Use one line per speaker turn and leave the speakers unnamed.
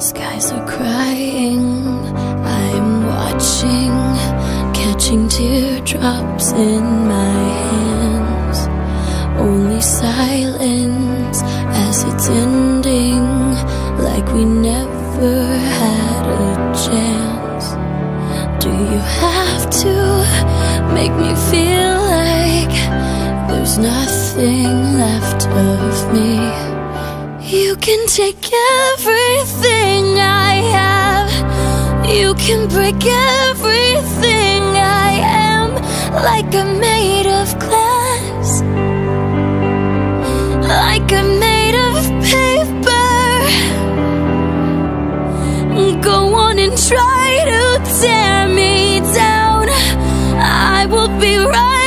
Skies are crying, I'm watching, catching teardrops in my hands. Only silence as it's ending, like we never had a chance. Do you have to make me feel like there's nothing left of me? You can take everything. You can break everything I am, like I'm made of glass, like I'm made of paper. Go on and try to tear me down. I will be right.